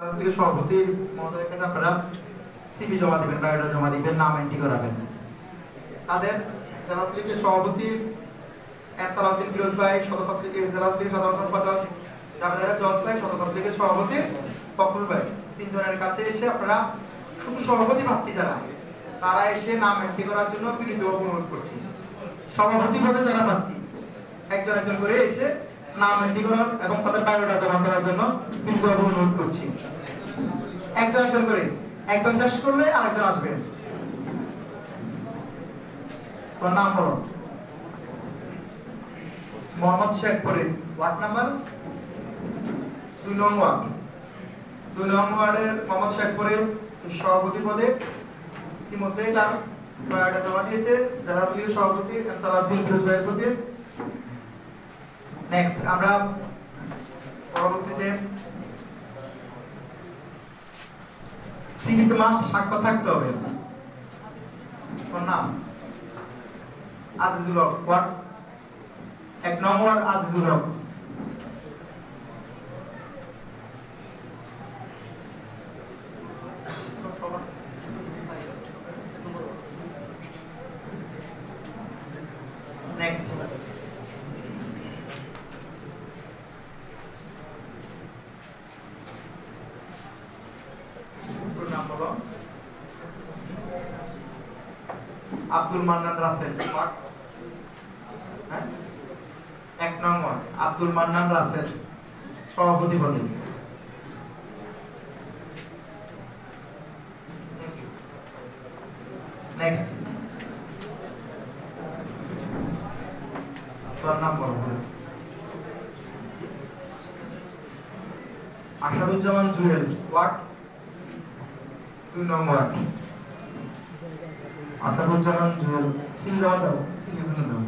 সভাপতি এম ফিরোজ তিনজনের কাছে এসে আপনারা শুধু সভাপতি প্রার্থী যারা, তারা এসে নাম এন্ট্রি করার জন্য বিনীত অনুরোধ করছি। সভাপতি পদে যারা প্রার্থী, একজন একজন করে এসে নাম এবং তাদের বায়োডাটা জমা করার জন্য করছি। একজন একজন করে, একজন শেষ করলে আরেকজন আসবেন তোমার নাম বলো মোহাম্মদ শেখ ফরিদ। Ward number? দুই নং ওয়ার্ড। দুই নং ওয়ার্ডের মোহাম্মদ শেখ ফরিদ সভাপতি পদে ইতিমধ্যেই তার জমা দিয়েছে। জেলা সভাপতি সালাউদ্দিন ফিরোজ ভাইয়ের নেক্সট আমরা পরবর্তীতে সিভিতে মাস্ট স্বাক্ষর থাকতে হবে। ওর নাম? আজিজুল হক। এক নম্বর আজিজুল হক নেক্সট নাম বলো আব্দুল মান্নান রাসেল। হ্যাঁ? এক নম্বর, আব্দুল মান্নান রাসেল, সভাপতি পদে। নেক্সট আসাদুজ্জামান জুয়েল ওয়ার্ড দুই নম্বর। আসাদুজ্জামান জুয়েল। সিং জমা দাও সিং দাও।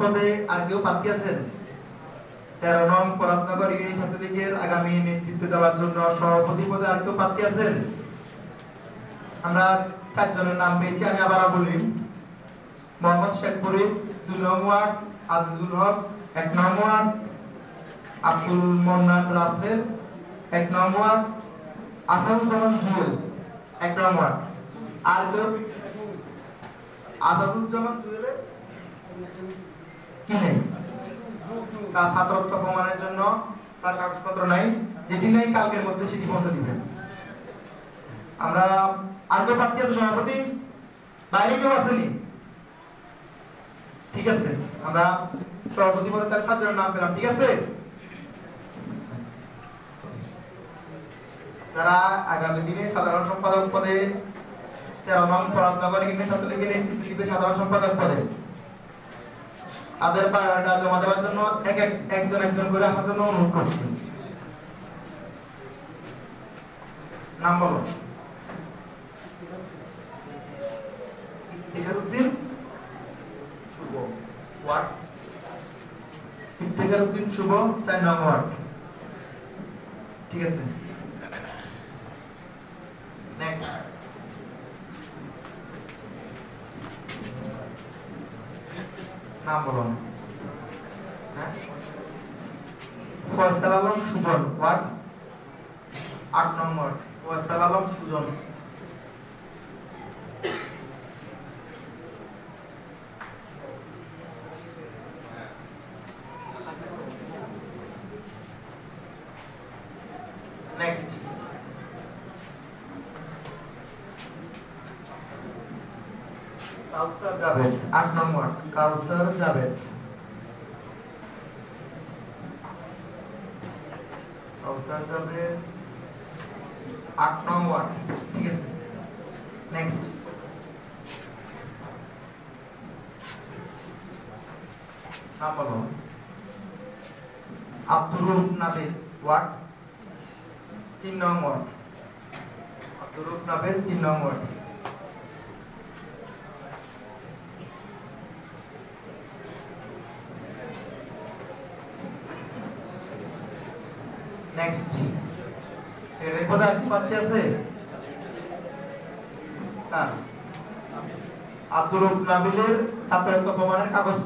পদে আর কেউ আছেন? তেরো নং পরাতনগর ইউনিট ছাত্রলীগের আগামী নেতৃত্ব দেওয়ার জন্য সভাপতি পদে আর কেউ প্রার্থী আছেন? আমরা চারজনের নাম পেয়েছি, আমি আবার বলি মোহাম্মদ শেখ ফরিদ দুই নং ওয়ার্ড, আজিজুল হক, এক নং ওয়ার্ড, আব্দুল মন্নান রাসেল, এক নং ওয়ার্ড, আসাদুজ্জামান জুয়েল, এক নং ওয়ার্ড। আর কেউ আসাদুজ্জামান জুয়েলের কি নেই? তার ছাত্রত্ব প্রমাণের জন্য তার কাগজপত্র নাই, যেটি নেই কালকের মধ্যে সেটি পৌঁছে দিবেন। আমরা আর কেউ প্রার্থী আছে সভাপতি? বাইরে কেউ আসেনি ঠিক আছে? আমরা সভাপতি পদে তার সাতজনের নাম পেলাম, ঠিক আছে? যারা আগামী দিনে সাধারণ সম্পাদক পদে, তেরো নং পরাতনগর ইউনিয়ন ছাত্রলীগের নেতৃত্ব দিবে সাধারণ সম্পাদক পদে। তাদের বায়োডাটা জমা দেওয়ার জন্য এক এক, একজন একজন করে আসার জন্য অনুরোধ করছি। নাম বলো। শুভ চার নং ওয়ার্ড। ঠিক আছে। নেক্সট নাম হ্যাঁ? ফয়সাল আলম সুজন, ওয়ার্ড? আট নম্বর ফয়সাল আলম সুজন। নেক্সট কাউসার জাভেদ আট নম্বর কাউসার জাভেদ কাউসার জাভেদ আট নম্বর ঠিক আছে নেক্সট নাম বলো আব্দুর রউফ নাবিল ওয়ার্ড তিন আব্দুর রউফ নাবিল তিন নম্বর নেক্সট সেটাই পদে আর কি প্রার্থী আছে? হ্যাঁ আব্দুল রব নাবিলের ছাত্রত্ব প্রমাণের কাগজ।